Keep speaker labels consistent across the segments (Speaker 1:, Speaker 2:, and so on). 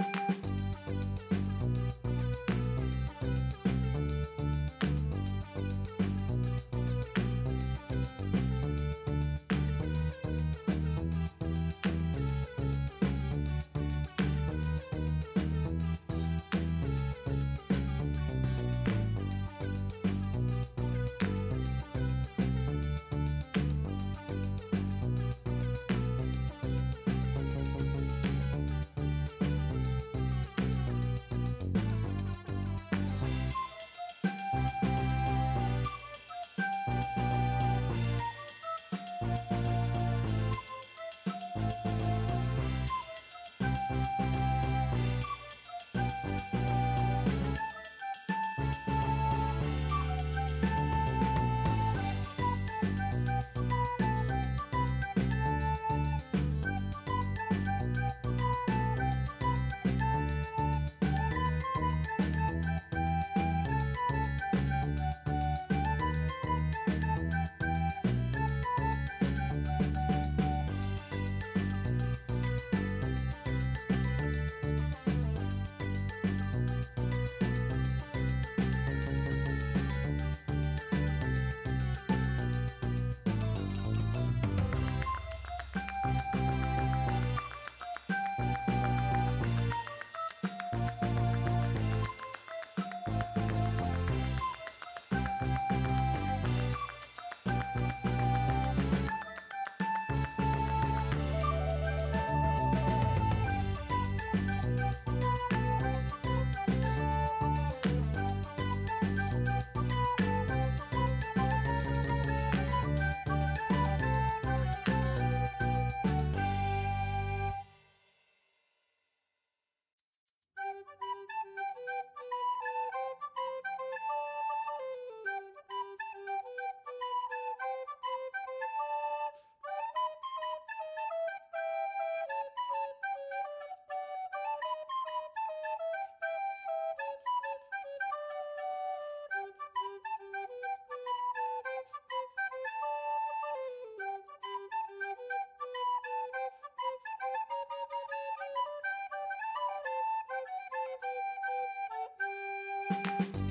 Speaker 1: you Thank you.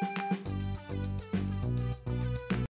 Speaker 1: うん。